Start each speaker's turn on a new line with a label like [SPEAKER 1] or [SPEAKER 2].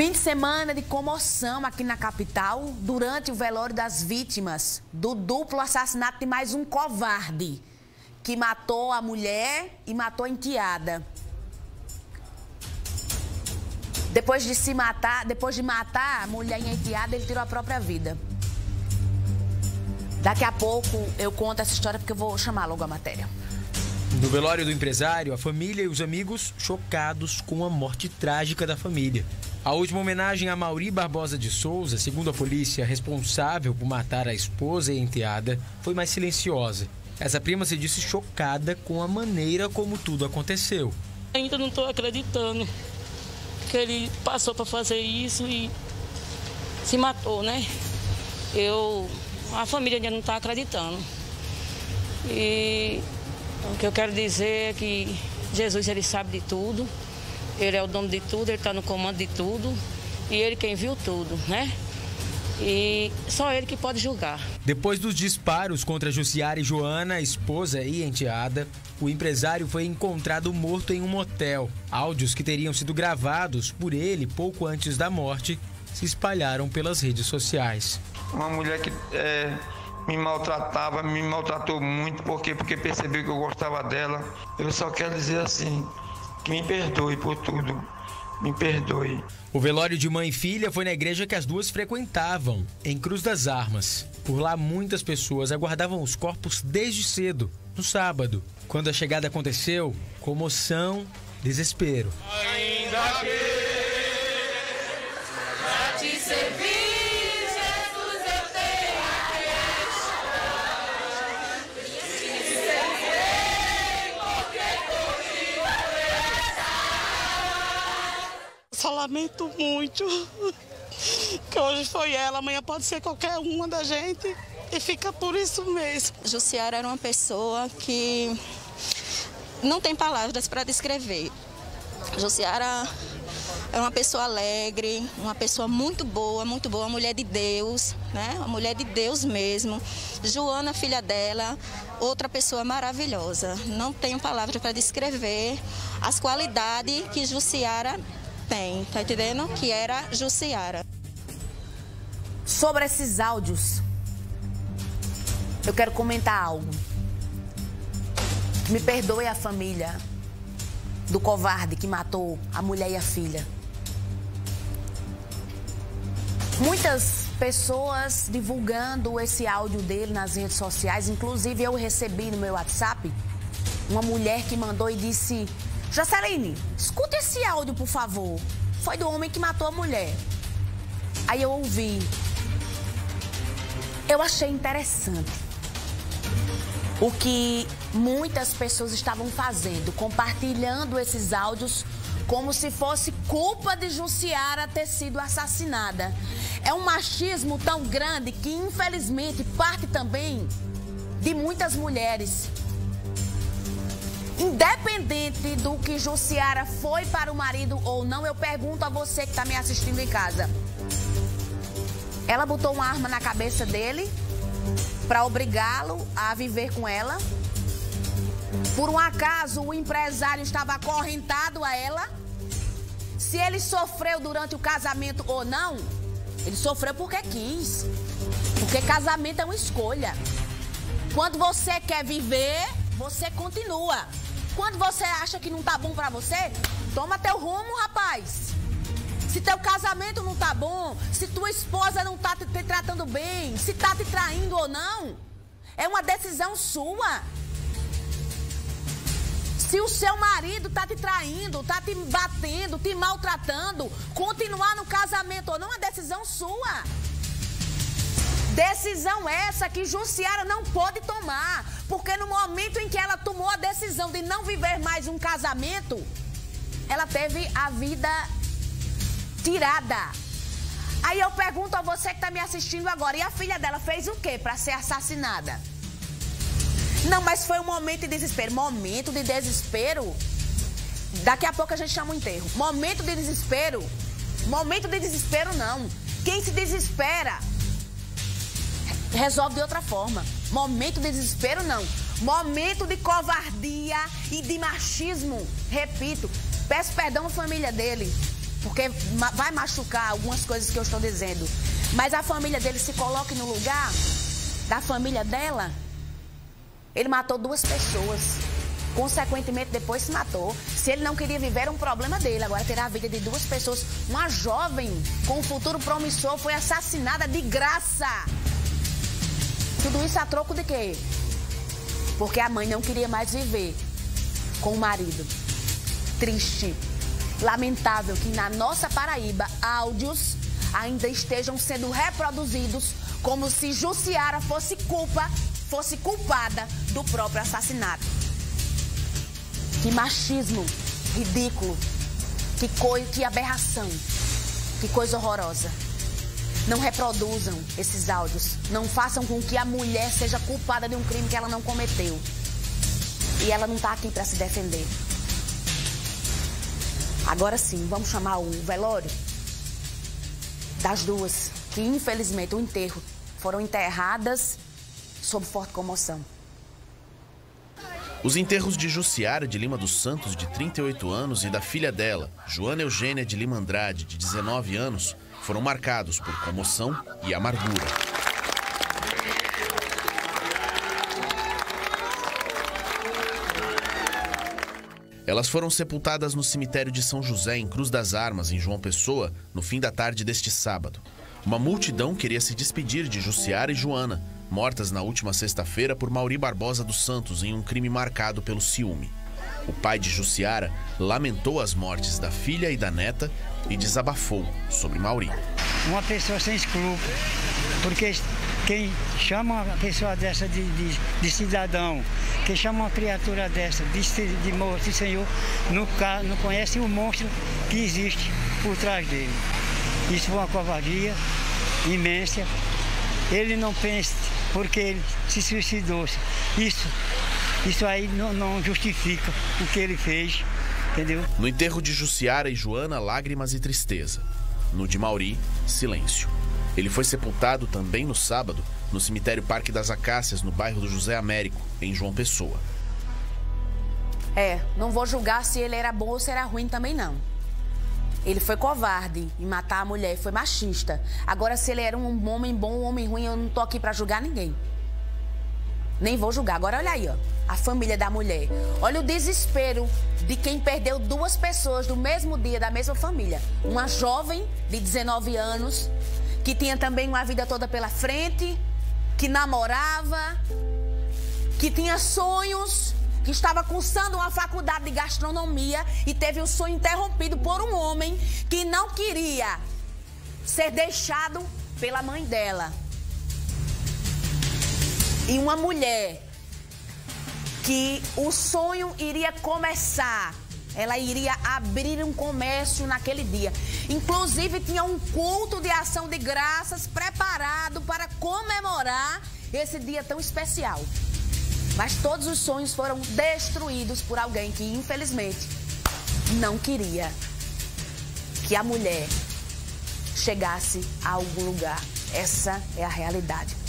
[SPEAKER 1] Fim de semana de comoção aqui na capital durante o velório das vítimas do duplo assassinato de mais um covarde que matou a mulher e matou a enteada. Depois de se matar, depois de matar a mulher e a enteada, ele tirou a própria vida. Daqui a pouco eu conto essa história porque eu vou chamar logo a matéria.
[SPEAKER 2] No velório do empresário, a família e os amigos chocados com a morte trágica da família. A última homenagem a Mauri Barbosa de Souza, segundo a polícia responsável por matar a esposa e a enteada, foi mais silenciosa. Essa prima se disse chocada com a maneira como tudo aconteceu.
[SPEAKER 3] Ainda não estou acreditando que ele passou para fazer isso e se matou, né? Eu, a família ainda não está acreditando. E o que eu quero dizer é que Jesus ele sabe de tudo, ele é o dono de tudo, ele está no comando de tudo e ele quem viu tudo, né? E só ele que pode julgar.
[SPEAKER 2] Depois dos disparos contra Jussiara e Joana, esposa e enteada, o empresário foi encontrado morto em um motel. Áudios que teriam sido gravados por ele pouco antes da morte se espalharam pelas redes sociais.
[SPEAKER 4] Uma mulher que é, me maltratava, me maltratou muito, porque, porque percebeu que eu gostava dela. Eu só quero dizer assim, me perdoe por tudo me perdoe.
[SPEAKER 2] O velório de mãe e filha foi na igreja que as duas frequentavam, em Cruz das Armas. Por lá, muitas pessoas aguardavam os corpos desde cedo, no sábado. Quando a chegada aconteceu, comoção, desespero. Ainda que te servir.
[SPEAKER 3] Lamento muito que hoje foi ela, amanhã pode ser qualquer uma da gente e fica por isso mesmo.
[SPEAKER 5] Jussiara era uma pessoa que não tem palavras para descrever. Jussiara é uma pessoa alegre, uma pessoa muito boa, muito boa, mulher de Deus, né? Uma mulher de Deus mesmo. Joana, filha dela, outra pessoa maravilhosa. Não tenho palavras para descrever as qualidades que Jussiara tem, tá entendendo? Que era Jussiara.
[SPEAKER 1] Sobre esses áudios, eu quero comentar algo. Me perdoe a família do covarde que matou a mulher e a filha. Muitas pessoas divulgando esse áudio dele nas redes sociais, inclusive eu recebi no meu WhatsApp uma mulher que mandou e disse: Jaceline, escuta esse áudio, por favor. Foi do homem que matou a mulher. Aí eu ouvi. Eu achei interessante o que muitas pessoas estavam fazendo, compartilhando esses áudios como se fosse culpa de Jussiara ter sido assassinada. É um machismo tão grande que, infelizmente, parte também de muitas mulheres Independente do que Jussiara foi para o marido ou não, eu pergunto a você que está me assistindo em casa. Ela botou uma arma na cabeça dele para obrigá-lo a viver com ela. Por um acaso, o empresário estava acorrentado a ela. Se ele sofreu durante o casamento ou não, ele sofreu porque quis. Porque casamento é uma escolha. Quando você quer viver, você continua. Quando você acha que não tá bom para você, toma teu rumo, rapaz. Se teu casamento não tá bom, se tua esposa não tá te, te tratando bem, se tá te traindo ou não, é uma decisão sua. Se o seu marido tá te traindo, tá te batendo, te maltratando, continuar no casamento ou não, é decisão sua. Decisão essa que Jussiara não pôde tomar, porque no momento em que ela tomou a decisão de não viver mais um casamento, ela teve a vida tirada. Aí eu pergunto a você que está me assistindo agora, e a filha dela fez o quê para ser assassinada? Não, mas foi um momento de desespero. Momento de desespero. Daqui a pouco a gente chama o enterro. Momento de desespero. Momento de desespero não. Quem se desespera resolve de outra forma. Momento de desespero, não. Momento de covardia e de machismo. Repito, peço perdão à família dele. porque vai machucar algumas coisas que eu estou dizendo. Mas a família dele se coloque no lugar da família dela. Ele matou duas pessoas. Consequentemente, depois se matou. Se ele não queria viver, era um problema dele. Agora terá a vida de duas pessoas. Uma jovem com um futuro promissor foi assassinada de graça. Tudo isso a troco de quê? Porque a mãe não queria mais viver com o marido. Triste. Lamentável que na nossa Paraíba áudios ainda estejam sendo reproduzidos como se Jussiara fosse culpa, fosse culpada do próprio assassinato. Que machismo ridículo. Que coisa, que aberração. Que coisa horrorosa. Não reproduzam esses áudios. Não façam com que a mulher seja culpada de um crime que ela não cometeu. E ela não está aqui para se defender. Agora sim, vamos chamar o velório das duas, que infelizmente o enterro foram enterradas sob forte comoção.
[SPEAKER 6] Os enterros de Jussiara de Lima dos Santos, de 38 anos, e da filha dela, Joana Eugênia de Lima Andrade, de 19 anos, foram marcados por comoção e amargura. Elas foram sepultadas no cemitério de São José, em Cruz das Armas, em João Pessoa, no fim da tarde deste sábado. Uma multidão queria se despedir de Jussiara e Joana, mortas na última sexta-feira por Mauri Barbosa dos Santos em um crime marcado pelo ciúme. O pai de Jussiara lamentou as mortes da filha e da neta e desabafou sobre Mauri.
[SPEAKER 7] Uma pessoa sem escrúpulo, porque quem chama uma pessoa dessa de, de, de cidadão, quem chama uma criatura dessa de, de morto de senhor, não, não conhece o monstro que existe por trás dele. Isso foi uma covardia imensa. Ele não pensa porque ele se suicidou. Isso, isso aí não, não justifica o que ele fez, entendeu?
[SPEAKER 6] No enterro de Jussiara e Joana, lágrimas e tristeza. No de Mauri, silêncio. Ele foi sepultado também no sábado no cemitério Parque das Acácias, no bairro do José Américo, em João Pessoa.
[SPEAKER 1] É, não vou julgar se ele era bom ou se era ruim também não. Ele foi covarde em matar a mulher, foi machista. Agora, se ele era um homem bom ou um homem ruim, eu não tô aqui para julgar ninguém. Nem vou julgar. Agora, olha aí, ó. A família da mulher. Olha o desespero de quem perdeu duas pessoas do mesmo dia, da mesma família. Uma jovem de 19 anos, que tinha também uma vida toda pela frente, que namorava, que tinha sonhos que estava cursando uma faculdade de gastronomia e teve o sonho interrompido por um homem que não queria ser deixado pela mãe dela. E uma mulher que o sonho iria começar. Ela iria abrir um comércio naquele dia. Inclusive, tinha um culto de ação de graças preparado para comemorar esse dia tão especial. Mas todos os sonhos foram destruídos por alguém que, infelizmente, não queria que a mulher chegasse a algum lugar. Essa é a realidade.